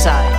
side.